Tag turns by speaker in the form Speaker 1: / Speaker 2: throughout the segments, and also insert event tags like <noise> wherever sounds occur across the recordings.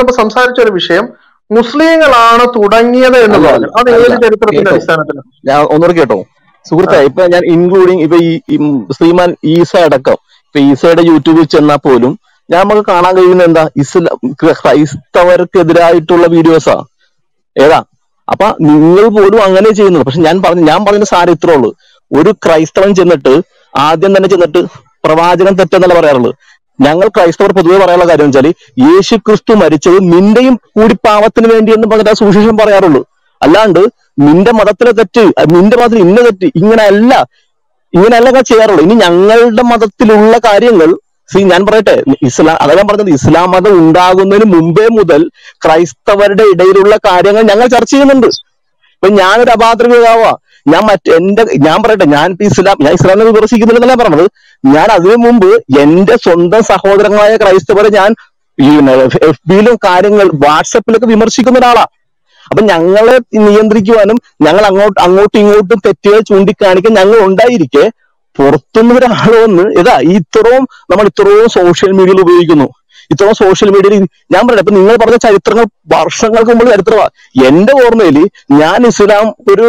Speaker 1: സംസാരിച്ച ഒരു വിഷയം മുസ്ലിങ്ങളാണ് തുടങ്ങിയത് എന്ന് പറഞ്ഞു അത് ഏത് ചരിത്രത്തിന്റെ അടിസ്ഥാനത്തിലാണ്
Speaker 2: ഞാൻ ഒന്നുകൂടെ കേട്ടോ. സുഹൃത്തെ ഇപ്പൊ ഞാൻ ഇൻക്ലൂഡിങ് ഇപ്പൊ ഈ ഈ ശ്രീമാൻ ഈസ അടക്കം ഇപ്പൊ ഈസയുടെ യൂട്യൂബിൽ ചെന്നാൽ പോലും ഞാൻ നമുക്ക് കാണാൻ കഴിയുന്ന എന്താ? ഇസ്ലാം ക്രൈസ്തവർക്കെതിരായിട്ടുള്ള വീഡിയോസാ ഏതാ? അപ്പൊ നിങ്ങൾ പോലും അങ്ങനെ ചെയ്യുന്നത് പക്ഷെ ഞാൻ പറഞ്ഞു ഞാൻ പറഞ്ഞ സാരം ഇത്രേ ഉള്ളൂ. ഒരു ക്രൈസ്തവൻ ചെന്നിട്ട് ആദ്യം തന്നെ ചെന്നിട്ട് പ്രവാചകൻ തെറ്റെന്നല്ല പറയാറുള്ളത് ഞങ്ങൾ ക്രൈസ്തവർ പൊതുവെ പറയാനുള്ള കാര്യം വെച്ചാൽ യേശു ക്രിസ്തു മരിച്ചത് നിന്റെയും കൂടി പാവത്തിന് വേണ്ടി എന്ന് പറഞ്ഞിട്ട് സുവിശേഷം പറയാറുള്ളൂ. അല്ലാണ്ട് നിന്റെ മതത്തിലെ തെറ്റ് നിന്റെ മതത്തിൽ ഇന്ന തെറ്റ് ഇങ്ങനെയല്ല ഇങ്ങനെയല്ല ചെയ്യാറുള്ളൂ. ഇനി ഞങ്ങളുടെ മതത്തിലുള്ള കാര്യങ്ങൾ സി ഞാൻ പറയട്ടെ ഇസ്ലാം അതാ ഞാൻ പറഞ്ഞത് ഇസ്ലാം മതം ഉണ്ടാകുന്നതിന് മുമ്പേ മുതൽ ക്രൈസ്തവരുടെ ഇടയിലുള്ള കാര്യങ്ങൾ ഞങ്ങൾ ചർച്ച ചെയ്യുന്നുണ്ട്. ഇപ്പൊ ഞാനൊരു അപാത്രവിതാവാ ഞാൻ മറ്റ് എന്റെ ഞാൻ പറയട്ടെ ഞാൻ ഇസ്ലാം ഞാൻ ഇസ്ലാമിനെ വിമർശിക്കുന്നില്ലെന്നല്ല പറഞ്ഞത്. ഞാൻ അതിനു മുമ്പ് എന്റെ സ്വന്തം സഹോദരങ്ങളായ ക്രൈസ്തവരെ ഞാൻ എഫ് ബിയിലും കാര്യങ്ങൾ വാട്സപ്പിലൊക്കെ വിമർശിക്കുന്ന ഒരാളാ. അപ്പൊ ഞങ്ങളെ നിയന്ത്രിക്കുവാനും ഞങ്ങൾ അങ്ങോട്ട് അങ്ങോട്ടും ഇങ്ങോട്ടും തെറ്റുകൾ ചൂണ്ടിക്കാണിക്കാൻ ഞങ്ങൾ ഉണ്ടായിരിക്കെ പുറത്തുനിന്ന് ഒരാൾ വന്ന് ഇതാ ഇത്രയും നമ്മൾ ഇത്രയും സോഷ്യൽ മീഡിയയിൽ ഉപയോഗിക്കുന്നു. ഇത്രയും സോഷ്യൽ മീഡിയയിൽ ഞാൻ പറയാം ഇപ്പൊ നിങ്ങൾ പറഞ്ഞ ചരിത്രങ്ങൾ വർഷങ്ങൾക്ക് മുമ്പ് ചരിത്രമാണ് എന്റെ ഓർമ്മയിൽ ഞാൻ ഇസ്ലാം ഒരു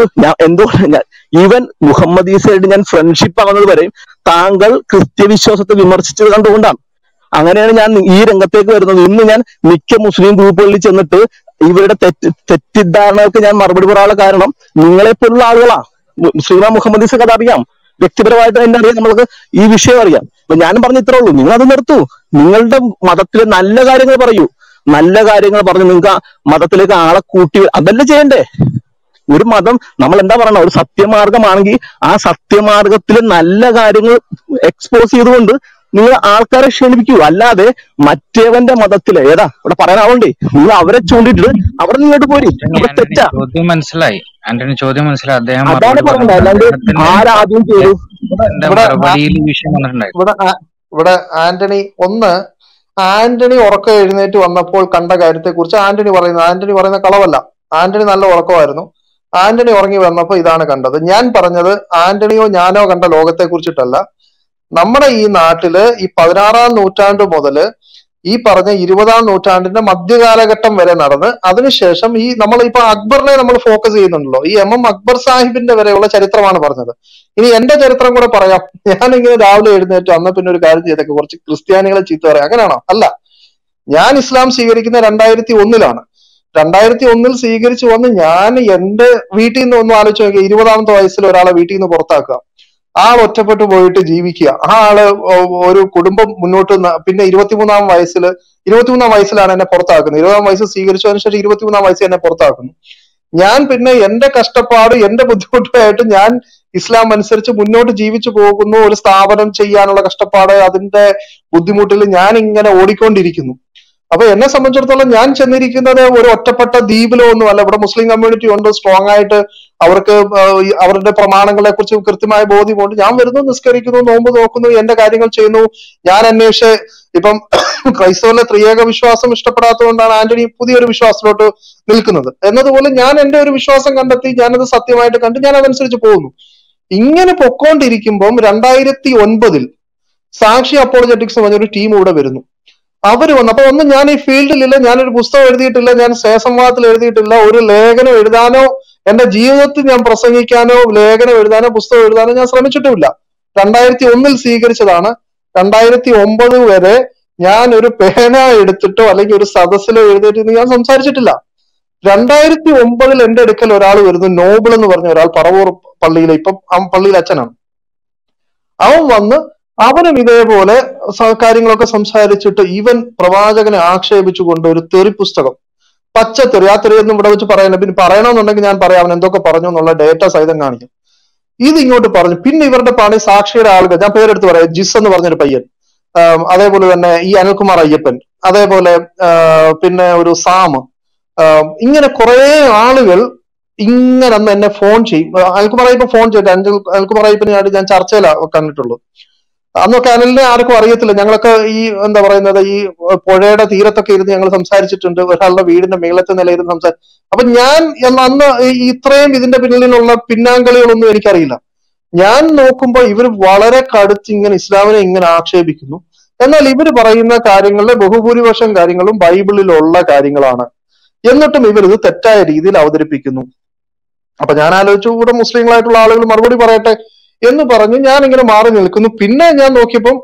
Speaker 2: എന്തോ <laughs> ഈവൻ മുഹമ്മദ് ഈസയായിട്ട് ഞാൻ ഫ്രണ്ട്ഷിപ്പ് ആകുന്നത് വരെയും താങ്കൾ കൃത്യവിശ്വാസത്തെ വിമർശിച്ചത് കണ്ടുകൊണ്ടാണ്. അങ്ങനെയാണ് ഞാൻ ഈ രംഗത്തേക്ക് വരുന്നത്. ഇന്ന് ഞാൻ മിക്ക മുസ്ലിം ഗ്രൂപ്പുകളിൽ ചെന്നിട്ട് ഇവരുടെ തെറ്റ് തെറ്റിദ്ധാരണകൾക്ക് ഞാൻ മറുപടി പറയാനുള്ള കാരണം നിങ്ങളെ പോലുള്ള ആളുകളാ. ശ്രീറാം മുഹമ്മദ് ഈസ കഥ അറിയാം വ്യക്തിപരമായിട്ട് എന്നെ അറിയാം. നമ്മൾക്ക് ഈ വിഷയം അറിയാം. അപ്പൊ ഞാനും പറഞ്ഞ ഇത്രേ ഉള്ളൂ. നിങ്ങൾ അത് നിർത്തൂ. നിങ്ങളുടെ മതത്തിലെ നല്ല കാര്യങ്ങൾ പറയൂ. നല്ല കാര്യങ്ങൾ പറഞ്ഞ് നിങ്ങൾക്ക് മതത്തിലേക്ക് ആളെ കൂട്ടി അതല്ല ചെയ്യണ്ടേ? ഒരു മതം നമ്മൾ എന്താ പറയണ? ഒരു സത്യമാർഗമാണെങ്കിൽ ആ സത്യമാർഗത്തിലെ നല്ല കാര്യങ്ങൾ എക്സ്പോസ് ചെയ്തുകൊണ്ട് നിങ്ങൾ ആൾക്കാരെ ക്ഷണിപ്പിക്കൂ. അല്ലാതെ മറ്റേവന്റെ മതത്തിൽ ഏതാ? ഇവിടെ പറയാനാവണ്ടേ നിങ്ങൾ അവരെ ചൂണ്ടിട്ട് അവിടെ നിങ്ങോട്ട് പോരി. തെറ്റാ.
Speaker 3: മനസ്സിലായി. ആന്റണി ചോദ്യം മനസ്സിലായി. അദ്ദേഹം
Speaker 1: ഇവിടെ ആന്റണി ഒന്ന് ആന്റണി ഉറക്കം എഴുന്നേറ്റ് വന്നപ്പോൾ കണ്ട കാര്യത്തെ കുറിച്ച് ആന്റണി പറയുന്നത് ആന്റണി പറയുന്ന കളവല്ല. ആന്റണി നല്ല ഉറക്കമായിരുന്നു. ആന്റണി ഉറങ്ങി വന്നപ്പോൾ ഇതാണ് കണ്ടത്. ഞാൻ പറഞ്ഞത് ആന്റണിയോ ഞാനോ കണ്ട ലോകത്തെ കുറിച്ചിട്ടല്ല നമ്മുടെ ഈ നാട്ടിൽ ഈ പതിനാറാം നൂറ്റാണ്ട് മുതൽ ഈ പറഞ്ഞ ഇരുപതാം നൂറ്റാണ്ടിന്റെ മധ്യകാലഘട്ടം വരെ നടന്ന് അതിനുശേഷം ഈ നമ്മൾ ഇപ്പൊ അക്ബറിനെ നമ്മൾ ഫോക്കസ് ചെയ്യുന്നുണ്ടല്ലോ. ഈ എം എം അക്ബർ സാഹിബിന്റെ വരെയുള്ള ചരിത്രമാണ് പറഞ്ഞത്. ഇനി എന്റെ ചരിത്രം കൂടെ പറയാം. ഞാനിങ്ങനെ രാവിലെ എഴുന്നേറ്റ് അന്ന് പിന്നെ ഒരു കാര്യം ചെയ്തൊക്കെ കുറച്ച് ക്രിസ്ത്യാനികളെ ചീത്ത പറയാം. അങ്ങനെയാണോ? അല്ല. ഞാൻ ഇസ്ലാം സ്വീകരിക്കുന്ന രണ്ടായിരത്തി ഒന്നിലാണ്. രണ്ടായിരത്തി ഒന്നിൽ സ്വീകരിച്ചു വന്ന് ഞാൻ എന്റെ വീട്ടിൽ നിന്ന് ഒന്ന് ആലോചിച്ച് നോക്കിയാൽ ഇരുപതാമത്തെ വയസ്സിൽ ഒരാളെ വീട്ടിൽ നിന്ന് പുറത്താക്കുക. ആൾ ഒറ്റപ്പെട്ടു പോയിട്ട് ജീവിക്കുക. ആ ആൾ ഒരു കുടുംബം മുന്നോട്ട് പിന്നെ ഇരുപത്തിമൂന്നാം വയസ്സിൽ ഇരുപത്തിമൂന്നാം വയസ്സിലാണ് എന്നെ പുറത്താക്കുന്നത്. ഇരുപതാം വയസ്സ് സ്വീകരിച്ചു ശേഷം ഇരുപത്തിമൂന്നാം വയസ്സിൽ എന്നെ പുറത്താക്കുന്നു. ഞാൻ പിന്നെ എന്റെ കഷ്ടപ്പാട് എന്റെ ബുദ്ധിമുട്ടായിട്ട് ഞാൻ ഇസ്ലാം അനുസരിച്ച് മുന്നോട്ട് ജീവിച്ചു പോകുന്നു. ഒരു സ്ഥാപനം ചെയ്യാനുള്ള കഷ്ടപ്പാട് അതിന്റെ ബുദ്ധിമുട്ടിൽ ഞാൻ ഇങ്ങനെ ഓടിക്കൊണ്ടിരിക്കുന്നു. അപ്പൊ എന്നെ സംബന്ധിച്ചിടത്തോളം ഞാൻ ചെന്നിരിക്കുന്നത് ഒരു ഒറ്റപ്പെട്ട ദ്വീപിലോ ഒന്നും അല്ല. ഇവിടെ മുസ്ലിം കമ്മ്യൂണിറ്റി ഉണ്ട് സ്ട്രോങ് ആയിട്ട് അവർക്ക് അവരുടെ പ്രമാണങ്ങളെ കുറിച്ച് കൃത്യമായ ബോധ്യമുണ്ട് ഞാൻ വരുന്നു നിസ്കരിക്കുന്നു നോമ്പ് നോക്കുന്നു എന്റെ കാര്യങ്ങൾ ചെയ്യുന്നു. ഞാൻ അന്വേഷിച്ച് ഇപ്പം <coughs> ക്രൈസ്തവന്റെ ത്രിയേക വിശ്വാസം ഇഷ്ടപ്പെടാത്തതുകൊണ്ടാണ് ആന്റണി പുതിയൊരു വിശ്വാസത്തിലോട്ട് നിൽക്കുന്നത്. എന്നതുപോലെ ഞാൻ എന്റെ ഒരു വിശ്വാസം കണ്ടെത്തി ഞാനത് സത്യമായിട്ട് കണ്ട് ഞാൻ അതനുസരിച്ച് പോകുന്നു. ഇങ്ങനെ പൊക്കോണ്ടിരിക്കുമ്പം രണ്ടായിരത്തി ഒൻപതിൽ സാക്ഷി അപ്പോളജറ്റിക്സ് പറഞ്ഞൊരു ടീം ഇവിടെ വരുന്നു. അവർ വന്നു. അപ്പൊ ഒന്ന് ഞാൻ ഈ ഫീൽഡിലില്ല ഞാനൊരു പുസ്തകം എഴുതിയിട്ടില്ല ഞാൻ സ്നേഹസംവാദത്തിൽ എഴുതിയിട്ടില്ല ഒരു ലേഖനം എഴുതാനോ എന്റെ ജീവിതത്തിൽ ഞാൻ പ്രസംഗിക്കാനോ ലേഖനം എഴുതാനോ പുസ്തകം എഴുതാനോ ഞാൻ ശ്രമിച്ചിട്ടുമില്ല. രണ്ടായിരത്തി ഒന്നിൽ സ്വീകരിച്ചതാണ്. രണ്ടായിരത്തി ഒമ്പത് വരെ ഞാൻ ഒരു പേന എടുത്തിട്ടോ അല്ലെങ്കിൽ ഒരു സദസ്സിലോ എഴുതിയിട്ട് ഞാൻ സംസാരിച്ചിട്ടില്ല. രണ്ടായിരത്തി ഒമ്പതിൽ എന്റെ അടുക്കൽ ഒരാൾ വരുന്നു നോബിൾ എന്ന് പറഞ്ഞ ഒരാൾ പറവൂർ പള്ളിയിലെ ഇപ്പം ആ പള്ളിയിൽ അച്ഛനാണ്. അവൻ വന്ന് അവനും ഇതേപോലെ കാര്യങ്ങളൊക്കെ സംസാരിച്ചിട്ട് ഇവൻ പ്രവാചകനെ ആക്ഷേപിച്ചുകൊണ്ട് ഒരു തെറി പുസ്തകം പച്ചത്തെറി ആ തെറിയൊന്നും ഇവിടെ വെച്ച് പറയാനില്ല പിന്നെ പറയണമെന്നുണ്ടെങ്കിൽ ഞാൻ പറയാം അവൻ എന്തൊക്കെ പറഞ്ഞു എന്നുള്ള ഡേറ്റ സഹിതം കാണിക്കും. ഇത് ഇങ്ങോട്ട് പറഞ്ഞു. പിന്നെ ഇവരുടെ പണി സാക്ഷിയുടെ ആളുകൾ ഞാൻ പേരെടുത്ത് പറയാം ജിസ് എന്ന് പറഞ്ഞൊരു പയ്യൻ അതേപോലെ തന്നെ ഈ അനിൽകുമാർ അയ്യപ്പൻ അതേപോലെ പിന്നെ ഒരു സാം ഇങ്ങനെ കുറെ ആളുകൾ ഇങ്ങനെ അന്ന് എന്നെ ഫോൺ ചെയ്യും. അനിൽകുമാർ അയ്യപ്പൻ ഫോൺ ചെയ്തിട്ട് അനിൽ അനിൽകുമാർ അയ്യപ്പനെ ഞാൻ ചർച്ചയിലാ കണ്ടിട്ടുള്ളൂ അന്നൊക്കെ അനിലിനെ ആർക്കും അറിയത്തില്ല. ഞങ്ങളൊക്കെ ഈ എന്താ പറയുന്നത് ഈ പുഴയുടെ തീരത്തൊക്കെ ഇരുന്ന് ഞങ്ങൾ സംസാരിച്ചിട്ടുണ്ട്. ഒരാളുടെ വീടിന്റെ മേളത്തെ നിലയിരുന്ന് സംസാരിച്ചു അപ്പൊ ഞാൻ അന്ന് ഇത്രയും ഇതിന്റെ പിന്നിലുള്ള പിന്നാങ്കളികളൊന്നും എനിക്കറിയില്ല. ഞാൻ നോക്കുമ്പോൾ ഇവർ വളരെ കടുത്ത് ഇങ്ങനെ ഇസ്ലാമിനെ ഇങ്ങനെ ആക്ഷേപിക്കുന്നു. എന്നാൽ ഇവർ പറയുന്ന കാര്യങ്ങളിലെ ബഹുഭൂരിപക്ഷം കാര്യങ്ങളും ബൈബിളിലുള്ള കാര്യങ്ങളാണ്. എന്നിട്ടും ഇവർ ഇത് തെറ്റായ രീതിയിൽ അവതരിപ്പിക്കുന്നു. അപ്പൊ ഞാൻ ആലോചിച്ചു ഇവിടെ മുസ്ലിങ്ങളായിട്ടുള്ള ആളുകൾ മറുപടി പറയട്ടെ. എന്ന് പറഞ്ഞ് ഞാൻ ഇങ്ങനെ മാറി നിൽക്കുന്നു. പിന്നെ ഞാൻ നോക്കിയപ്പം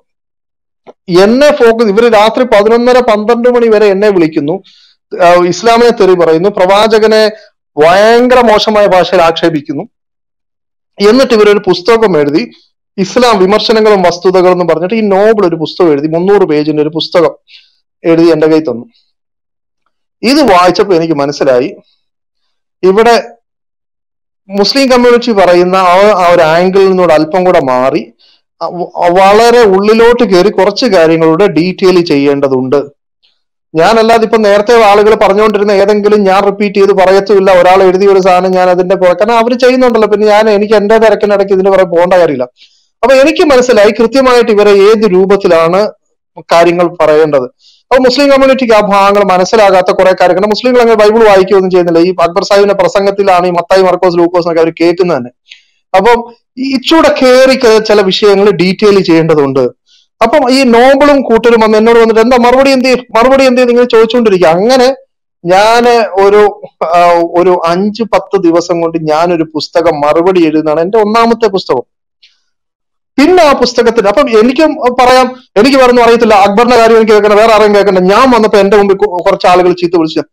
Speaker 1: എന്നെ ഫോക്കസ് ഇവർ രാത്രി പതിനൊന്നര പന്ത്രണ്ട് മണി വരെ എന്നെ വിളിക്കുന്നു. ഇസ്ലാമിനെ തെറി പറയുന്നു. പ്രവാചകനെ ഭയങ്കര മോശമായ ഭാഷയിൽ ആക്ഷേപിക്കുന്നു. എന്നിട്ട് ഇവരൊരു പുസ്തകം എഴുതി ഇസ്ലാം വിമർശനങ്ങളും വസ്തുതകളും എന്ന് പറഞ്ഞിട്ട് ഈ നോബിൾ ഒരു പുസ്തകം എഴുതി മുന്നൂറ് പേജിന്റെ ഒരു പുസ്തകം എഴുതി എന്റെ കയ്യിൽ തന്നു. ഇത് വായിച്ചപ്പോൾ എനിക്ക് മനസ്സിലായി. ഇവിടെ മുസ്ലിം കമ്മ്യൂണിറ്റി പറയുന്ന ആ ആ ഒരു ആംഗിളിൽ നിന്നോട് അല്പം കൂടെ മാറി. വളരെ ഉള്ളിലോട്ട് കയറി കുറച്ച് കാര്യങ്ങളുടെ ഡീറ്റെയിൽ ചെയ്യേണ്ടതുണ്ട്. ഞാനല്ലാതെ ഇപ്പൊ നേരത്തെ ആളുകൾ പറഞ്ഞുകൊണ്ടിരുന്ന ഏതെങ്കിലും ഞാൻ റിപ്പീറ്റ് ചെയ്ത് പറയത്തുമില്ല. ഒരാൾ എഴുതിയ ഒരു സാധനം ഞാൻ അതിന്റെ കാരണം അവർ ചെയ്യുന്നുണ്ടല്ലോ. പിന്നെ ഞാൻ എനിക്ക് എന്റെ തിരക്കിനിടയ്ക്ക് ഇതിന് പറയാൻ പോകേണ്ട കാര്യമില്ല. അപ്പൊ എനിക്ക് മനസ്സിലായി കൃത്യമായിട്ട് ഇവരെ ഏത് രൂപത്തിലാണ് കാര്യങ്ങൾ പറയേണ്ടത്. അപ്പൊ മുസ്ലിം കമ്മ്യൂണിറ്റിക്ക് ആ ഭാഗങ്ങൾ മനസ്സിലാകാത്ത കുറെ കാര്യങ്ങൾ. മുസ്ലിങ്ങൾ അങ്ങനെ ബൈബിൾ വായിക്കുകയൊന്നും ചെയ്യുന്നില്ല. ഈ അക്ബർ സാഹിബിന്റെ പ്രസംഗത്തിലാണ് ഈ മത്തായി മർക്കോസ് ലൂക്കോസ് എന്നൊക്കെ അവർ കേൾക്കുന്നത് തന്നെ. അപ്പം ഇച്ചൂടെ കയറി ചില വിഷയങ്ങൾ ഡീറ്റെയിൽ ചെയ്യേണ്ടതുണ്ട്. അപ്പം ഈ നോബിളും കൂട്ടരും വന്ന് എന്നോട് വന്നിട്ട് എന്താ മറുപടി എന്ത്? മറുപടി എന്ത്? നിങ്ങൾ ചോദിച്ചുകൊണ്ടിരിക്കുക. അങ്ങനെ ഞാൻ ഒരു ഒരു അഞ്ച് പത്ത് ദിവസം കൊണ്ട് ഞാനൊരു പുസ്തകം മറുപടി എഴുതുന്നതാണ് എന്റെ ഒന്നാമത്തെ പുസ്തകം. പിന്നെ ആ പുസ്തകത്തിന് അപ്പം എനിക്കും പറയാം എനിക്ക് വേറൊന്നും അറിയത്തില്ല. അക്ബറിന്റെ കാര്യം എനിക്ക് കേൾക്കണം വേറെ ആരെയും കേൾക്കണ്ട. ഞാൻ വന്നപ്പോ എന്റെ മുമ്പിൽ കുറച്ച് ആളുകൾ ചീത്ത വിളിച്ചു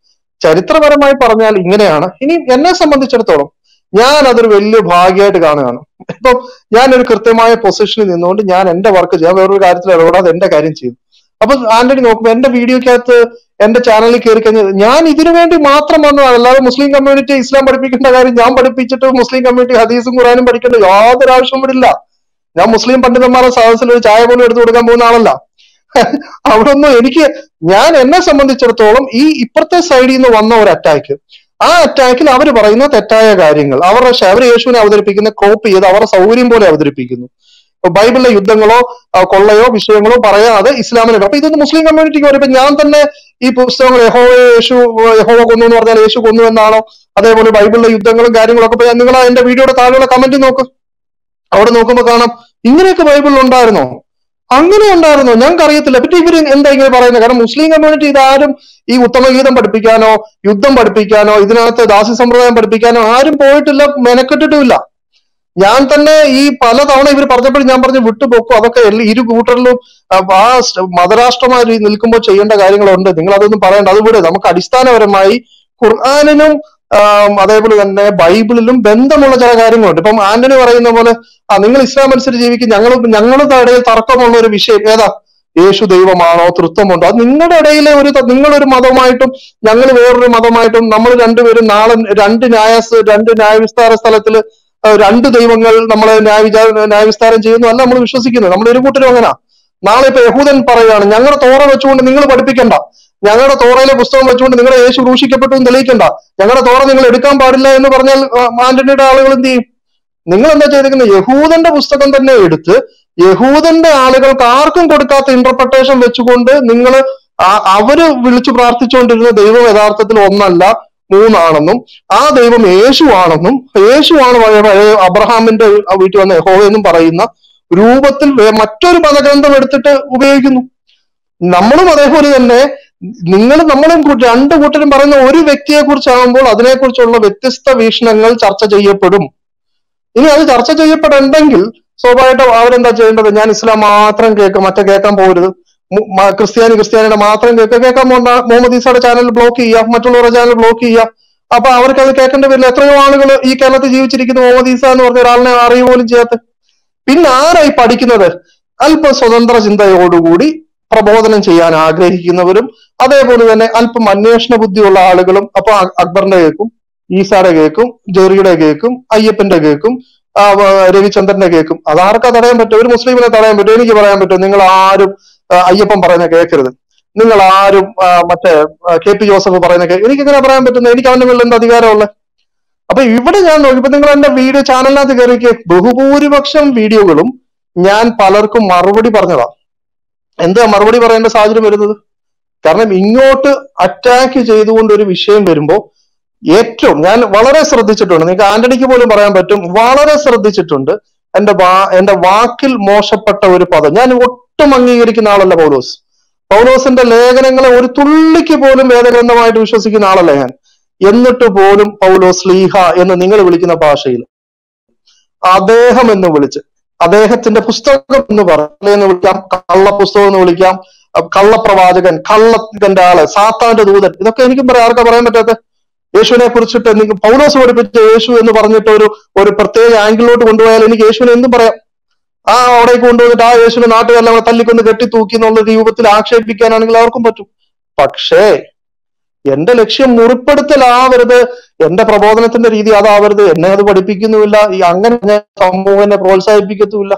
Speaker 1: ചരിത്രപരമായി പറഞ്ഞാൽ ഇങ്ങനെയാണ്. ഇനി എന്നെ സംബന്ധിച്ചിടത്തോളം ഞാൻ അതൊരു വലിയ ഭാഗ്യമായിട്ട് കാണുകയാണ്. ഇപ്പൊ ഞാൻ ഒരു കൃത്യമായ പൊസിഷനിൽ നിന്നുകൊണ്ട് ഞാൻ എന്റെ വർക്ക് ചെയ്യാം വേറൊരു കാര്യത്തിൽ ഇടപെടാതെ എന്റെ കാര്യം ചെയ്യും അപ്പൊ ആന്റണി നോക്കുമ്പോ എന്റെ വീഡിയോക്കകത്ത് എന്റെ ചാനലിൽ കയറി കഴിഞ്ഞാൽ ഞാൻ ഇതിനു വേണ്ടി മാത്രം വന്നതാണ് അല്ലാതെ മുസ്ലിം കമ്മ്യൂണിറ്റി ഇസ്ലാം പഠിപ്പിക്കേണ്ട കാര്യം ഞാൻ പഠിപ്പിച്ചിട്ട് മുസ്ലിം കമ്മ്യൂണിറ്റി ഹദീസും ഖുറാനും പഠിക്കേണ്ട യാതൊരു ആവശ്യവും വരില്ല ഞാൻ മുസ്ലിം പണ്ഡിതന്മാരുടെ സദസ്സിൽ ഒരു ചായ പോലും എടുത്തു കൊടുക്കാൻ പോകുന്ന ആളല്ല. അവിടെ എനിക്ക് ഞാൻ എന്നെ സംബന്ധിച്ചിടത്തോളം ഈ ഇപ്പുറത്തെ സൈഡിൽ നിന്ന് വന്ന ഒരു അറ്റാക്ക് ആ അറ്റാക്കിൽ അവർ പറയുന്ന തെറ്റായ കാര്യങ്ങൾ. അവരുടെ അവർ യേശുവിനെ അവതരിപ്പിക്കുന്ന കോപ്പ് ചെയ്ത് അവരുടെ സൗകര്യം പോലെ അവതരിപ്പിക്കുന്നു. ബൈബിളിലെ യുദ്ധങ്ങളോ കൊള്ളയോ വിഷയങ്ങളോ പറയാതെ ഇസ്ലാമിനെ അപ്പൊ ഇതൊന്നും മുസ്ലിം കമ്മ്യൂണിറ്റിക്ക് ഇപ്പൊ ഞാൻ തന്നെ ഈ പുസ്തകങ്ങൾ യഹോ യേശു യഹോവ കൊന്നു എന്ന് പറഞ്ഞാൽ യേശു കൊന്നു എന്നാണോ? അതേപോലെ ബൈബിളിലെ യുദ്ധങ്ങളും കാര്യങ്ങളൊക്കെ. ഒക്കെ നിങ്ങൾ എന്റെ വീഡിയോയുടെ താഴെയുള്ള കമന്റ് നോക്ക്. അവിടെ നോക്കുമ്പോ കാണാം ഇങ്ങനെയൊക്കെ ബൈബിളിൽ ഉണ്ടായിരുന്നോ? അങ്ങനെ ഉണ്ടായിരുന്നു? ഞങ്ങൾക്ക് അറിയത്തില്ല പിന്നെ ഇവർ എന്താ ഇങ്ങനെ പറയുന്നത്? കാരണം മുസ്ലിം കമ്മ്യൂണിറ്റി ഇതാരും ഈ ഉത്തമഗീതം പഠിപ്പിക്കാനോ യുദ്ധം പഠിപ്പിക്കാനോ ഇതിനകത്ത് ദാസി സമ്പ്രദായം പഠിപ്പിക്കാനോ ആരും പോയിട്ടില്ല മെനക്കെട്ടിട്ടുമില്ല. ഞാൻ തന്നെ ഈ പലതവണ ഇവർ പറഞ്ഞപ്പോഴും ഞാൻ പറഞ്ഞു വിട്ടുപോക്കും അതൊക്കെ ഇരു കൂട്ടറിലും ആ, മതരാഷ്ട്രമായി നിൽക്കുമ്പോൾ ചെയ്യേണ്ട കാര്യങ്ങളുണ്ട്. നിങ്ങൾ അതൊന്നും പറയണ്ട. അത് നമുക്ക് അടിസ്ഥാനപരമായി ഖുർആാനിനും അതേപോലെ തന്നെ ബൈബിളിലും ബന്ധമുള്ള ചില കാര്യങ്ങളുണ്ട്. ഇപ്പം ആന്റണി പറയുന്ന പോലെ ആ നിങ്ങൾ ഇസ്ലാം അനുസരിച്ച് ജീവിക്കും. ഞങ്ങൾ ഞങ്ങളുടെ ഇടയിൽ തർക്കമുള്ള ഒരു വിഷയം ഏതാ? യേശു ദൈവമാണോ? തൃത്വമുണ്ടോ? അത് നിങ്ങളുടെ ഇടയിലെ ഒരു നിങ്ങളൊരു മതമായിട്ടും ഞങ്ങൾ വേറൊരു മതമായിട്ടും നമ്മൾ രണ്ടുപേരും നാളെ രണ്ട് ന്യായ രണ്ട് ന്യായവിസ്താര സ്ഥലത്തിൽ രണ്ട് ദൈവങ്ങൾ നമ്മളെ ന്യായവിചാ ന്യായവിസ്താരം ചെയ്യുന്നു. അല്ല നമ്മൾ വിശ്വസിക്കുന്നത്. നമ്മൾ ഒരു കൂട്ടരും അങ്ങനെ. നാളെ ഇപ്പൊ യഹൂദൻ പറയുകയാണ് ഞങ്ങളുടെ തോറ വെച്ചുകൊണ്ട് നിങ്ങൾ പഠിപ്പിക്കണ്ട. ഞങ്ങളുടെ തോറയിലെ പുസ്തകം വെച്ചുകൊണ്ട് നിങ്ങളുടെ യേശു ക്രൂശിക്കപ്പെട്ടു എന്ന് തെളിയിക്കണ്ട. ഞങ്ങളുടെ തോറ നിങ്ങൾ എടുക്കാൻ പാടില്ല എന്ന് പറഞ്ഞാൽ ആന്റണിയുടെ ആളുകൾ എന്ത് ചെയ്യും? നിങ്ങൾ എന്താ ചെയ്തിരിക്കുന്നത്? യഹൂദന്റെ പുസ്തകം തന്നെ എടുത്ത് യഹൂദന്റെ ആളുകൾക്ക് ആർക്കും കൊടുക്കാത്ത ഇന്റർപ്രിട്ടേഷൻ വെച്ചുകൊണ്ട് നിങ്ങൾ അവർ വിളിച്ചു പ്രാർത്ഥിച്ചുകൊണ്ടിരുന്ന ദൈവം യഥാർത്ഥത്തിൽ ഒന്നല്ല മൂന്നാണെന്നും ആ ദൈവം യേശു ആണെന്നും യേശുവാണ് പഴയ അബ്രഹാമിന്റെ വീട്ടിൽ വന്ന യഹോവ എന്നും പറയുന്ന രൂപത്തിൽ മറ്റൊരു മതഗ്രന്ഥം എടുത്തിട്ട് ഉപയോഗിക്കുന്നു. നമ്മളും അതേപോലെ തന്നെ നിങ്ങൾ നമ്മളും രണ്ടു കൂട്ടരും പറയുന്ന ഒരു വ്യക്തിയെ കുറിച്ചാകുമ്പോൾ അതിനെക്കുറിച്ചുള്ള വ്യത്യസ്ത വീക്ഷണങ്ങൾ ചർച്ച ചെയ്യപ്പെടും. ഇനി അത് ചർച്ച ചെയ്യപ്പെടണ്ടെങ്കിൽ സ്വാഭാവികമായിട്ടും അവരെന്താ ചെയ്യേണ്ടത്? ഞാൻ ഇസ്ലാം മാത്രം കേൾക്കും മറ്റേ കേൾക്കാൻ പോകരുത്. ക്രിസ്ത്യാനി ക്രിസ്ത്യാനിയുടെ മാത്രം കേൾക്കുക കേൾക്കാൻ പോകണ്ട മുഹമ്മദ് ഈസയുടെ ചാനൽ ബ്ലോക്ക് ചെയ്യുക മറ്റുള്ളവരുടെ ചാനൽ ബ്ലോക്ക് ചെയ്യുക. അപ്പൊ അവർക്ക് അത് കേൾക്കേണ്ടി വരില്ല എത്രയോ ആളുകൾ ഈ കേരളത്തിൽ ജീവിച്ചിരിക്കുന്ന. മുഹമ്മദ് ഈസ എന്ന് പറഞ്ഞ ഒരാളിനെ അറിയുപോലും ചെയ്യാത്ത പിന്നെ ആരായി പഠിക്കുന്നത്? അല്പം സ്വതന്ത്ര ചിന്തയോടുകൂടി പ്രബോധനം ചെയ്യാൻ ആഗ്രഹിക്കുന്നവരും അതേപോലെ തന്നെ അല്പം അന്വേഷണ ബുദ്ധിയുള്ള ആളുകളും അപ്പൊ അക്ബറിന്റെ കേൾക്കും ഈസാടെ കേൾക്കും ജെറിയുടെ കേൾക്കും അയ്യപ്പന്റെ കേൾക്കും രവിചന്ദ്രന്റെ കേൾക്കും അതാർക്കാ തടയാൻ പറ്റും ഒരു മുസ്ലിമിനെ തടയാൻ പറ്റും. എനിക്ക് പറയാൻ പറ്റും നിങ്ങൾ ആരും അയ്യപ്പൻ പറയുന്ന കേൾക്കരുത് നിങ്ങൾ ആരും മറ്റേ കെ പി ജോസഫ് പറയുന്ന എനിക്ക് എങ്ങനെ പറയാൻ പറ്റുന്നത്? എനിക്ക് അവന്റെ മുകളിൽ എന്ത് അധികാരമുള്ളത്? അപ്പൊ ഇവിടെ ഞാൻ നോക്കിയപ്പോ നിങ്ങൾ എന്റെ വീഡിയോ ചാനലിനകത്ത് കയറിക്ക് ബഹുഭൂരിപക്ഷം വീഡിയോകളും ഞാൻ പലർക്കും മറുപടി പറഞ്ഞതാ. എന്താ മറുപടി പറയേണ്ട സാഹചര്യം വരുന്നത്? കാരണം ഇങ്ങോട്ട് അറ്റാക്ക് ചെയ്തുകൊണ്ട് ഒരു വിഷയം വരുമ്പോ ഏറ്റവും ഞാൻ വളരെ ശ്രദ്ധിച്ചിട്ടുണ്ട് നിങ്ങൾക്ക് ആന്റണിക്ക് പോലും പറയാൻ പറ്റും വളരെ ശ്രദ്ധിച്ചിട്ടുണ്ട് എന്റെ വാ എന്റെ വാക്കിൽ മോശപ്പെട്ട ഒരു പദം. ഞാൻ ഒട്ടും അംഗീകരിക്കുന്ന ആളല്ല പൗലോസ്. പൗലോസിന്റെ ലേഖനങ്ങളെ ഒരു തുള്ളിക്ക് പോലും വേദഗ്രന്ഥമായിട്ട് വിശ്വസിക്കുന്ന ആളല്ല ഞാൻ. എന്നിട്ട് പോലും പൗലോസ് ലീഹ എന്ന് നിങ്ങൾ വിളിക്കുന്ന ഭാഷയിൽ. അദ്ദേഹം എന്ന് വിളിച്ച് അദ്ദേഹത്തിന്റെ പുസ്തകം എന്ന് പറയാം എന്ന് വിളിക്കാം കള്ള പുസ്തകം എന്ന് വിളിക്കാം കള്ളപ്രവാചകൻ കള്ളത്തിന്റെ ആൾ സാത്താന്റെ ദൂതൻ ഇതൊക്കെ എനിക്കും പറയാം. ആർക്കാ പറയാൻ പറ്റാത്ത? യേശുവിനെ കുറിച്ചിട്ട് നിങ്ങൾ പൗലോസ് പഠിപ്പിച്ച യേശു എന്ന് പറഞ്ഞിട്ട് ഒരു ഒരു പ്രത്യേക ആംഗിളിലോട്ട് കൊണ്ടുപോയാൽ എനിക്ക് യേശുവിനെ എന്തും പറയാം. ആ അവിടേക്ക് കൊണ്ടുവന്നിട്ട് ആ യേശുവിനെ നാട്ടുകാരെല്ലാം തല്ലിക്കൊന്ന് കെട്ടിത്തൂക്കി എന്നുള്ള രൂപത്തിൽ ആക്ഷേപിക്കാനാണെങ്കിൽ അവർക്കും പറ്റും. പക്ഷേ എന്റെ ലക്ഷ്യം മുറിപ്പെടുത്തലാവരുത് എന്റെ പ്രബോധനത്തിന്റെ രീതി അതാവരുത് എന്നെ അത് പഠിപ്പിക്കുന്നുമില്ല ഈ അങ്ങനെ സമൂഹനെ പ്രോത്സാഹിപ്പിക്കത്തുമില്ല.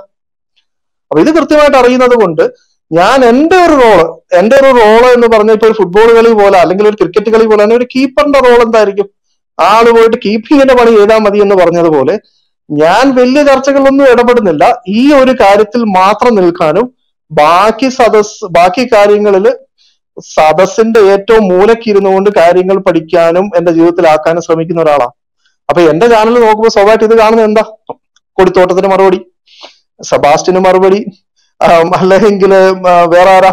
Speaker 1: അപ്പൊ ഇത് കൃത്യമായിട്ട് അറിയുന്നത് കൊണ്ട് ഞാൻ എന്റെ ഒരു റോൾ എന്റെ ഒരു റോൾ എന്ന് പറഞ്ഞ ഇപ്പൊ ഒരു ഫുട്ബോൾ കളി പോലെ അല്ലെങ്കിൽ ഒരു ക്രിക്കറ്റ് കളി പോലെ ഒരു കീപ്പറിന്റെ റോൾ എന്തായിരിക്കും? ആൾ പോയിട്ട് കീപ്പിങ്ങിന്റെ പണി ചെയ്താൽ മതി എന്ന് പറഞ്ഞതുപോലെ ഞാൻ വലിയ ചർച്ചകളിലൊന്നും ഇടപെടുന്നില്ല. ഈ ഒരു കാര്യത്തിൽ മാത്രം നിൽക്കാനും ബാക്കി സദസ് ബാക്കി കാര്യങ്ങളിൽ സദസ്സിന്റെ ഏറ്റവും മൂലക്കിരുന്നുകൊണ്ട് കാര്യങ്ങൾ പഠിക്കാനും എന്റെ ജീവിതത്തിലാക്കാനും ശ്രമിക്കുന്ന ഒരാളാണ് അപ്പൊ എന്റെ ചാനൽ നോക്കുമ്പോൾ സ്വഭാവമായിട്ട് ഇത് കാണുന്നത് എന്താ? കൊടിത്തോട്ടത്തിന് മറുപടി സബാസ്റ്റിന് മറുപടി അല്ലെങ്കിൽ വേറെ ആരാ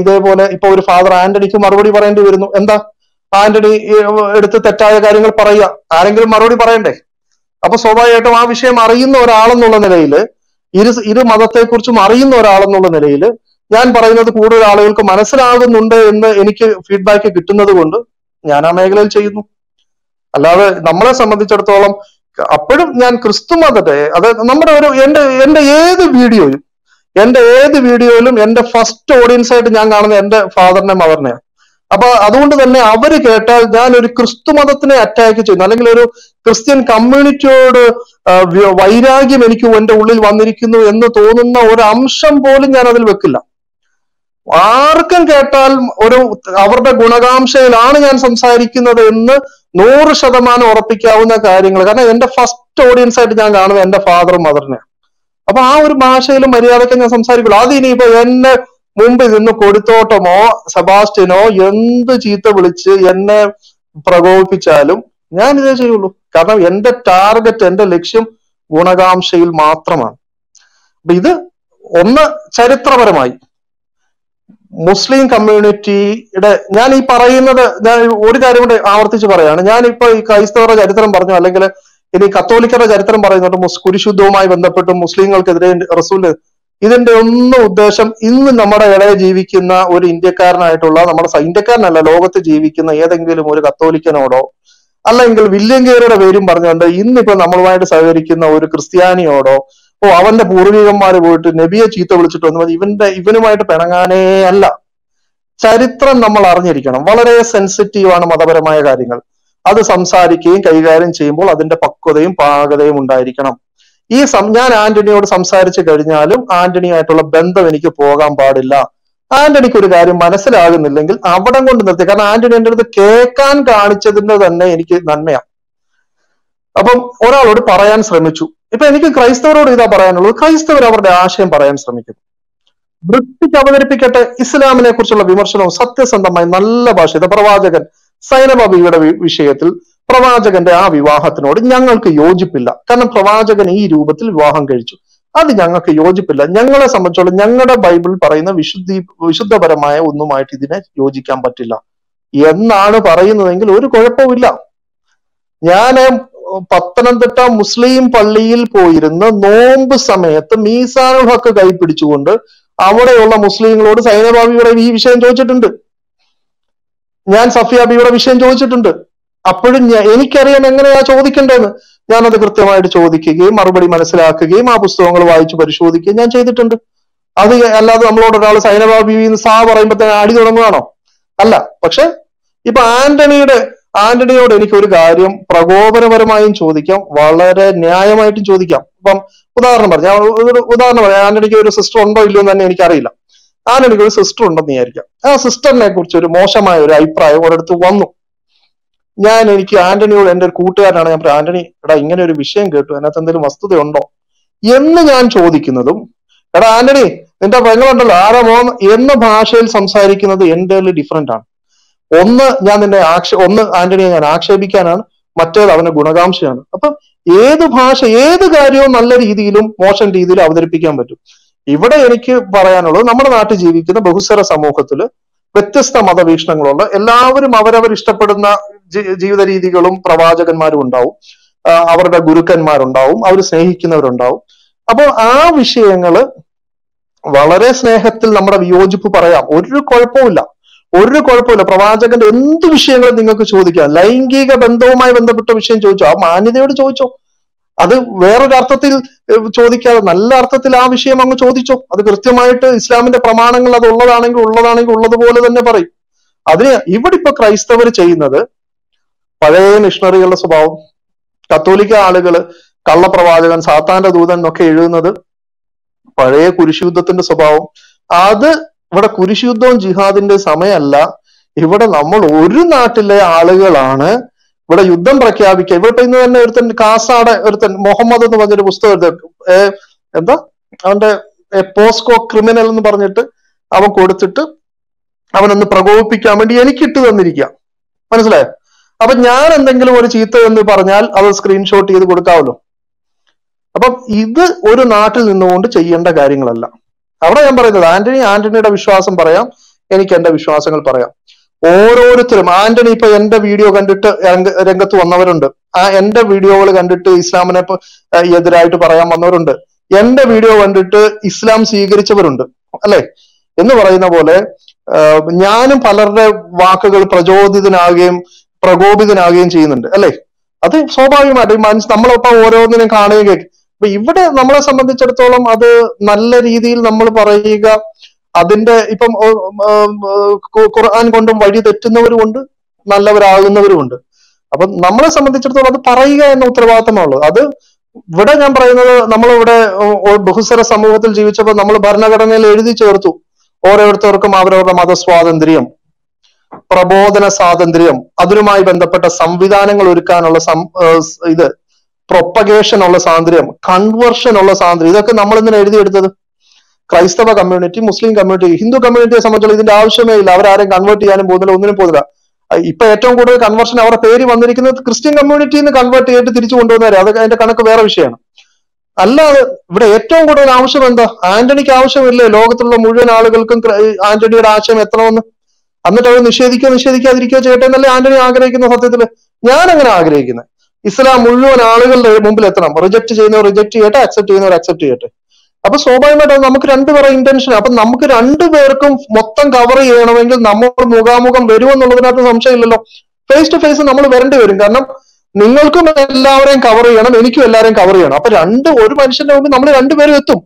Speaker 1: ഇതേപോലെ ഇപ്പൊ ഒരു ഫാദർ ആന്റണിക്ക് മറുപടി പറയേണ്ടി വരുന്നു. എന്താ? ആന്റണി എടുത്ത് തെറ്റായ കാര്യങ്ങൾ പറയുക. ആരെങ്കിലും മറുപടി പറയണ്ടേ? അപ്പൊ സ്വാഭാവികമായിട്ടും ആ വിഷയം അറിയുന്ന ഒരാളെന്നുള്ള നിലയിൽ ഇരു ഇരു മതത്തെക്കുറിച്ചും അറിയുന്ന ഒരാളെന്നുള്ള നിലയിൽ ഞാൻ പറയുന്നത് കൂടുതൽ ആളുകൾക്ക് മനസ്സിലാകുന്നുണ്ട് എന്ന് എനിക്ക് ഫീഡ്ബാക്ക് കിട്ടുന്നത് കൊണ്ട് ഞാൻ ആ മേഖലയിൽ ചെയ്യുന്നു. അല്ലാതെ നമ്മളെ സംബന്ധിച്ചിടത്തോളം അപ്പോഴും ഞാൻ ക്രിസ്തു മതത്തെ അത് നമ്മുടെ ഒരു എന്റെ എന്റെ ഏത് വീഡിയോയും എന്റെ ഏത് വീഡിയോയിലും എന്റെ ഫസ്റ്റ് ഓഡിയൻസ് ആയിട്ട് ഞാൻ കാണുന്ന എന്റെ ഫാദറിനെ മദറിനെയാണ് അപ്പൊ അതുകൊണ്ട് തന്നെ അവർ കേട്ടാൽ ഞാൻ ഒരു ക്രിസ്തു മതത്തിനെ അറ്റാക്ക് ചെയ്യുന്നു. അല്ലെങ്കിൽ ഒരു ക്രിസ്ത്യൻ കമ്മ്യൂണിറ്റിയോട് വൈരാഗ്യം എനിക്ക് എന്റെ ഉള്ളിൽ വന്നിരിക്കുന്നു എന്ന് തോന്നുന്ന ഒരു അംശം പോലും ഞാൻ അതിൽ വെക്കില്ല. ആർക്കും കേട്ടാൽ ഒരു അവരുടെ ഗുണകാംക്ഷയിലാണ് ഞാൻ സംസാരിക്കുന്നത് എന്ന് നൂറ് ശതമാനം ഉറപ്പിക്കാവുന്ന കാര്യങ്ങൾ. കാരണം എന്റെ ഫസ്റ്റ് ഓഡിയൻസ് ആയിട്ട് ഞാൻ കാണുന്നത് എന്റെ ഫാദറും മദറിനെ അപ്പൊ ആ ഒരു ഭാഷയിലും മര്യാദയ്ക്ക് ഞാൻ സംസാരിക്കുള്ളൂ അത് ഇനിയിപ്പോ എന്നെ മുമ്പിൽ നിന്ന് കൊടുത്തോട്ടമോ സെബാസ്റ്റിനോ എന്ത് ചീത്ത വിളിച്ച് എന്നെ പ്രകോപിപ്പിച്ചാലും ഞാൻ ഇതേ ചെയ്യുള്ളൂ. കാരണം എന്റെ ടാർഗറ്റ് എന്റെ ലക്ഷ്യം ഗുണകാംക്ഷയിൽ മാത്രമാണ്. അപ്പൊ ഇത് ഒന്ന് ചരിത്രപരമായി. മുസ്ലിം കമ്മ്യൂണിറ്റിയുടെ ഞാൻ ഈ പറയുന്നത് ഞാൻ ഒരു കാര്യം കൂടെ ആവർത്തിച്ച് പറയാണ്. ഞാനിപ്പോ ഈ ക്രൈസ്തവരുടെ ചരിത്രം പറഞ്ഞു അല്ലെങ്കിൽ ഇനി കത്തോലിക്കരുടെ ചരിത്രം പറയുന്നുണ്ട് കുരിശുദ്ധവുമായി ബന്ധപ്പെട്ട് മുസ്ലിങ്ങൾക്കെതിരെ റസൂൽ. ഇതിന്റെ ഒന്നും ഉദ്ദേശം ഇന്ന് നമ്മുടെ ഇടയിൽ ജീവിക്കുന്ന ഒരു ഇന്ത്യക്കാരനായിട്ടുള്ള നമ്മുടെ ഇന്ത്യക്കാരനല്ല ലോകത്ത് ജീവിക്കുന്ന ഏതെങ്കിലും ഒരു കത്തോലിക്കനോടോ അല്ലെങ്കിൽ വില്യം കേറിയുടെ പേരും പറഞ്ഞുകൊണ്ട് ഇന്നിപ്പോ നമ്മളുമായിട്ട് സഹകരിക്കുന്ന ഒരു ക്രിസ്ത്യാനിയോടോ ഓ അവന്റെ പൂർവികന്മാര് പോയിട്ട് നബിയെ ചീത്ത വിളിച്ചിട്ട് വന്നു ഇവന്റെ ഇവനുമായിട്ട് പിണങ്ങാനേ അല്ല. ചരിത്രം നമ്മൾ അറിഞ്ഞിരിക്കണം. വളരെ സെൻസിറ്റീവാണ് മതപരമായ കാര്യങ്ങൾ. അത് സംസാരിക്കുകയും കൈകാര്യം ചെയ്യുമ്പോൾ അതിന്റെ പക്വതയും പാകതയും ഉണ്ടായിരിക്കണം. ഈ ഞാൻ ആന്റണിയോട് സംസാരിച്ചു കഴിഞ്ഞാലും ആന്റണിയായിട്ടുള്ള ബന്ധം എനിക്ക് പോകാൻ പാടില്ല. ആന്റണിക്ക് ഒരു കാര്യം മനസ്സിലാകുന്നില്ലെങ്കിൽ അവിടം കൊണ്ട് നിർത്തി. കാരണം ആന്റണി എന്റെ അടുത്ത് കേൾക്കാൻ കാണിച്ചതിന്റെ തന്നെ എനിക്ക് നന്മയാണ്. അപ്പം ഒരാളോട് പറയാൻ ശ്രമിച്ചു. ഇപ്പൊ എനിക്ക് ക്രൈസ്തവരോട് ഇതാ പറയാനുള്ളത്. ക്രൈസ്തവർ അവരുടെ ആശയം പറയാൻ ശ്രമിക്കുന്നു. ബ്രിട്ടിഷ് അവതരിപ്പിക്കട്ടെ ഇസ്ലാമിനെ കുറിച്ചുള്ള വിമർശനവും സത്യസന്ധമായി നല്ല ഭാഷ പ്രവാചകൻ സൈനബബിയുടെ വിഷയത്തിൽ പ്രവാചകന്റെ ആ വിവാഹത്തിനോട് ഞങ്ങൾക്ക് യോജിപ്പില്ല. കാരണം പ്രവാചകൻ ഈ രൂപത്തിൽ വിവാഹം കഴിച്ചു. അത് ഞങ്ങൾക്ക് യോജിപ്പില്ല. ഞങ്ങളെ സംബന്ധിച്ചോളം ഞങ്ങളുടെ ബൈബിൾ പറയുന്ന വിശുദ്ധി വിശുദ്ധപരമായ ഒന്നുമായിട്ട് ഇതിനെ യോജിക്കാൻ പറ്റില്ല. എന്നാണ് പറയുന്നതെങ്കിൽ ഒരു കുഴപ്പമില്ല ഞാൻ പത്തനംതിട്ട മുസ്ലിം പള്ളിയിൽ പോയിരുന്ന നോമ്പ് സമയത്ത് മീസാനുൽ ഹക്ക് കൈപ്പിടിച്ചുകൊണ്ട് അവിടെയുള്ള മുസ്ലിങ്ങളോട് സൈനബാബിയുടെ ഈ വിഷയം ചോദിച്ചിട്ടുണ്ട്. ഞാൻ സഫിയാബിയുടെ വിഷയം ചോദിച്ചിട്ടുണ്ട്. അപ്പോഴും എനിക്കറിയാം എങ്ങനെയാ ചോദിക്കേണ്ടതെന്ന്. ഞാനത് കൃത്യമായിട്ട് ചോദിക്കുകയും മറുപടി മനസ്സിലാക്കുകയും ആ പുസ്തകങ്ങൾ വായിച്ച് പരിശോധിക്കുകയും ഞാൻ ചെയ്തിട്ടുണ്ട്. അത് അല്ലാതെ നമ്മളോട് ഒരാൾ സൈനബാബി സാ പറയുമ്പോ തന്നെ അടി തുടങ്ങുകയാണോ? അല്ല. പക്ഷെ ഇപ്പൊ ആന്റണിയുടെ ആന്റണിയോട് എനിക്ക് ഒരു കാര്യം പ്രകോപനപരമായും ചോദിക്കാം വളരെ ന്യായമായിട്ടും ചോദിക്കാം. ഇപ്പം ഉദാഹരണം പറഞ്ഞു ഉദാഹരണം പറയാം. ആന്റണിക്ക് ഒരു സിസ്റ്റർ ഉണ്ടോ ഇല്ലയോ എന്ന് തന്നെ എനിക്കറിയില്ല. ആന്റണിക്ക് ഒരു സിസ്റ്റർ ഉണ്ടെന്ന് വിചാരിക്കാം. ആ സിസ്റ്ററിനെ കുറിച്ച് ഒരു മോശമായ ഒരു അഭിപ്രായം ഒരിടത്ത് വന്നു. ഞാൻ എനിക്ക് ആന്റണിയോട് എന്റെ ഒരു കൂട്ടുകാരനാണ്. ഞാൻ ആന്റണി എടാ ഇങ്ങനെ ഒരു വിഷയം കേട്ടു. അതിനകത്ത് എന്തെങ്കിലും വസ്തുതയുണ്ടോ? എന്ന് ഞാൻ ചോദിക്കുന്നതും എടാ ആന്റണി നിന്റെ പെങ്ങളുണ്ടല്ലോ ആരാ മോൻ? എന്ന ഭാഷയിൽ സംസാരിക്കുന്നത് എന്റെ ഡിഫറെന്റ് ആണ്. ഒന്ന് ഞാൻ നിന്നെ ആക്ഷ ഒന്ന് ആന്റണിയെ ഞാൻ ആക്ഷേപിക്കാനാണ് മറ്റേത് അവന് ഗുണകാംക്ഷയാണ്. അപ്പൊ ഏത് ഭാഷ ഏത് കാര്യവും നല്ല രീതിയിലും മോശം രീതിയിലും അവതരിപ്പിക്കാൻ പറ്റും. ഇവിടെ എനിക്ക് പറയാനുള്ളത് നമ്മുടെ നാട്ടിൽ ജീവിക്കുന്ന ബഹുസ്വര സമൂഹത്തിൽ വ്യത്യസ്ത മതവീക്ഷണങ്ങളുണ്ട്. എല്ലാവരും അവരവർ ഇഷ്ടപ്പെടുന്ന ജീവിത രീതികളും പ്രവാചകന്മാരും ഉണ്ടാവും. അവരുടെ ഗുരുക്കന്മാരുണ്ടാവും അവർ സ്നേഹിക്കുന്നവരുണ്ടാവും. അപ്പോൾ ആ വിഷയങ്ങൾ വളരെ സ്നേഹത്തിൽ നമ്മുടെ വിയോജിപ്പ് പറയാം. ഒരു കുഴപ്പമില്ല ഒരു കുഴപ്പമില്ല. പ്രവാചകന്റെ എന്ത് വിഷയങ്ങളും നിങ്ങൾക്ക് ചോദിക്കാം? ലൈംഗിക ബന്ധവുമായി ബന്ധപ്പെട്ട വിഷയം ചോദിച്ചോ? ആ മാന്യതയോട് ചോദിച്ചോ? അത് വേറൊരു അർത്ഥത്തിൽ ചോദിക്കാതെ നല്ല അർത്ഥത്തിൽ ആ വിഷയം അങ്ങ് ചോദിച്ചോ? അത് കൃത്യമായിട്ട് ഇസ്ലാമിന്റെ പ്രമാണങ്ങൾ അത് ഉള്ളതാണെങ്കിൽ ഉള്ളതാണെങ്കിൽ ഉള്ളതുപോലെ തന്നെ പറയും. അതിന് ഇവിടെ ഇപ്പൊ ക്രൈസ്തവർ ചെയ്യുന്നത് പഴയ മിഷണറികളുടെ സ്വഭാവം. കത്തോലിക്ക ആളുകൾ കള്ളപ്രവാചകൻ സാത്താന്റെ ദൂതൻ എന്നൊക്കെ എഴുതുന്നത് പഴയ കുരിശുദ്ധത്തിന്റെ സ്വഭാവം. അത് ഇവിടെ കുരിശുദ്ധവും ജിഹാദിന്റെ സമയമല്ല. ഇവിടെ നമ്മൾ ഒരു നാട്ടിലെ ആളുകളാണ് ഇവിടെ യുദ്ധം പ്രഖ്യാപിക്കുക. ഇവിടെ ഇന്ന് തന്നെ ഒരുത്തൻ കാസാടെ ഒരുത്തൻ മുഹമ്മദ് എന്ന് പറഞ്ഞൊരു പുസ്തകം എന്താ? അവന്റെ പോസ്കോ ക്രിമിനൽ എന്ന് പറഞ്ഞിട്ട് അവൻ കൊടുത്തിട്ട് അവനൊന്ന് പ്രകോപിപ്പിക്കാൻ വേണ്ടി എനിക്ക് ഇട്ട് തന്നിരിക്കുക മനസ്സിലായോ? അപ്പൊ ഞാൻ എന്തെങ്കിലും ഒരു ചീത്ത എന്ന് പറഞ്ഞാൽ അത് സ്ക്രീൻഷോട്ട് ചെയ്ത് കൊടുക്കാമല്ലോ അപ്പം ഇത് ഒരു നാട്ടിൽ നിന്നുകൊണ്ട് ചെയ്യേണ്ട കാര്യങ്ങളല്ല. അവിടെ ഞാൻ പറയുന്നത് ആന്റണി ആന്റണിയുടെ വിശ്വാസം പറയാം എനിക്ക് എന്റെ വിശ്വാസങ്ങൾ പറയാം. ഓരോരുത്തരും ആന്റണി ഇപ്പൊ എന്റെ വീഡിയോ കണ്ടിട്ട് രംഗത്ത് വന്നവരുണ്ട്. ആ എന്റെ വീഡിയോകൾ കണ്ടിട്ട് ഇസ്ലാമിനെ എതിരായിട്ട് പറയാൻ വന്നവരുണ്ട്. എന്റെ വീഡിയോ കണ്ടിട്ട് ഇസ്ലാം സ്വീകരിച്ചവരുണ്ട് അല്ലെ? എന്ന് പറയുന്ന പോലെ ഞാനും പലരുടെ വാക്കുകൾ പ്രചോദിതനാകുകയും പ്രകോപിതനാകുകയും ചെയ്യുന്നുണ്ട് അല്ലെ? അത് സ്വാഭാവികമായിട്ട് മനസ്സ് നമ്മളൊപ്പം ഓരോന്നിനും കാണുകയും കേൾക്കും. അപ്പൊ ഇവിടെ നമ്മളെ സംബന്ധിച്ചിടത്തോളം അത് നല്ല രീതിയിൽ നമ്മൾ പറയുക അതിന്റെ ഇപ്പം ഖുർആൻ കൊണ്ടും വഴി തെറ്റുന്നവരുമുണ്ട് നല്ലവരാകുന്നവരുമുണ്ട്. അപ്പൊ നമ്മളെ സംബന്ധിച്ചിടത്തോളം അത് പറയുക എന്ന ഉത്തരവാദിത്തമാണുള്ളത്. അത് ഇവിടെ ഞാൻ പറയുന്നത് നമ്മളിവിടെ ബഹുസ്വര സമൂഹത്തിൽ ജീവിച്ചപ്പോൾ നമ്മൾ ഭരണഘടനയിൽ എഴുതി ചേർത്തു. ഓരോരുത്തർക്കും അവരവരുടെ മതസ്വാതന്ത്ര്യം പ്രബോധന സ്വാതന്ത്ര്യം അതിനുമായി ബന്ധപ്പെട്ട സംവിധാനങ്ങൾ ഒരുക്കാനുള്ള ഇത്. പ്രൊപ്പഗേഷൻ ഉള്ള സ്വാതന്ത്ര്യം കൺവേർഷൻ ഉള്ള സ്വാതന്ത്ര്യം ഇതൊക്കെ നമ്മൾ എന്തിനാ എഴുതിയെടുത്തത്? ക്രൈസ്തവ കമ്മ്യൂണിറ്റി മുസ്ലിം കമ്മ്യൂണിറ്റി ഹിന്ദു കമ്മ്യൂണിറ്റിയെ സംബന്ധിച്ചുള്ള ഇതിന്റെ ആവശ്യമേ ഇല്ല. അവരാരും കൺവേർട്ട് ചെയ്യാനും പോകുന്നില്ല ഒന്നിനും പോകുന്നില്ല. ഇപ്പൊ ഏറ്റവും കൂടുതൽ കൺവേർഷൻ അവരുടെ പേര് വന്നിരിക്കുന്നത് ക്രിസ്ത്യൻ കമ്മ്യൂണിറ്റിയിൽ നിന്ന് കൺവേർട്ട് ചെയ്തിട്ട് തിരിച്ചു കൊണ്ടുവന്നവരെ. അതൊക്കെ അതിന്റെ കണക്ക് വേറെ വിഷയമാണ്. അല്ലാതെ ഇവിടെ ഏറ്റവും കൂടുതൽ ആവശ്യം എന്താ? ആന്റണിക്ക് ആവശ്യമില്ലേ? ലോകത്തുള്ള മുഴുവൻ ആളുകൾക്കും ആന്റണിയുടെ ആശയം എത്തണമെന്ന്? എന്നിട്ട് അവർ നിഷേധിക്കോ നിഷേധിക്കാതിരിക്കോ ചെയ്യട്ടെ എന്നല്ലേ ആന്റണി ആഗ്രഹിക്കുന്ന സത്യത്തിൽ? ഞാൻ അങ്ങനെ ആഗ്രഹിക്കുന്നത് ഇസ്ലാം മുഴുവൻ ആളുകളുടെ മുമ്പിൽ എത്തണം. റിജക്ട് ചെയ്യുന്നവർ റിജക്ട് ചെയ്യട്ടെ അക്സെപ്റ്റ് ചെയ്യുന്നവർ അക്സെപ്റ്റ് ചെയ്യട്ടെ. അപ്പൊ സ്വാഭാവികമായിട്ടും നമുക്ക് രണ്ടുപേരെ ഇന്റൻഷൻ അപ്പൊ നമുക്ക് രണ്ടുപേർക്കും മൊത്തം കവർ ചെയ്യണമെങ്കിൽ നമ്മൾ മുഖാമുഖം വരുമെന്നുള്ളതിനകത്ത് സംശയമില്ലല്ലോ. ഫേസ് ടു ഫേസ് നമ്മൾ വരേണ്ടി വരും. കാരണം നിങ്ങൾക്കും എല്ലാവരെയും കവർ ചെയ്യണം എനിക്കും എല്ലാവരെയും കവർ ചെയ്യണം. അപ്പൊ രണ്ട് ഒരു മനുഷ്യന്റെ മുമ്പിൽ നമ്മൾ രണ്ടുപേരും എത്തും.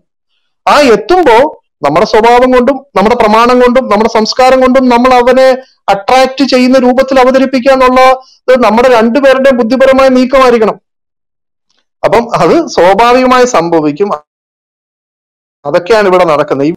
Speaker 1: ആ എത്തുമ്പോ നമ്മുടെ സ്വഭാവം കൊണ്ടും നമ്മുടെ പ്രമാണം കൊണ്ടും നമ്മുടെ സംസ്കാരം കൊണ്ടും നമ്മൾ അവനെ അട്രാക്ട് ചെയ്യുന്ന രൂപത്തിൽ അവതരിപ്പിക്കുക എന്നുള്ളത് നമ്മുടെ രണ്ടുപേരുടെയും ബുദ്ധിപരമായ നീക്കമായിരിക്കണം. അപ്പം അത് സ്വാഭാവികമായി സംഭവിക്കും. അതൊക്കെയാണ് ഇവിടെ നടക്കുന്നത്.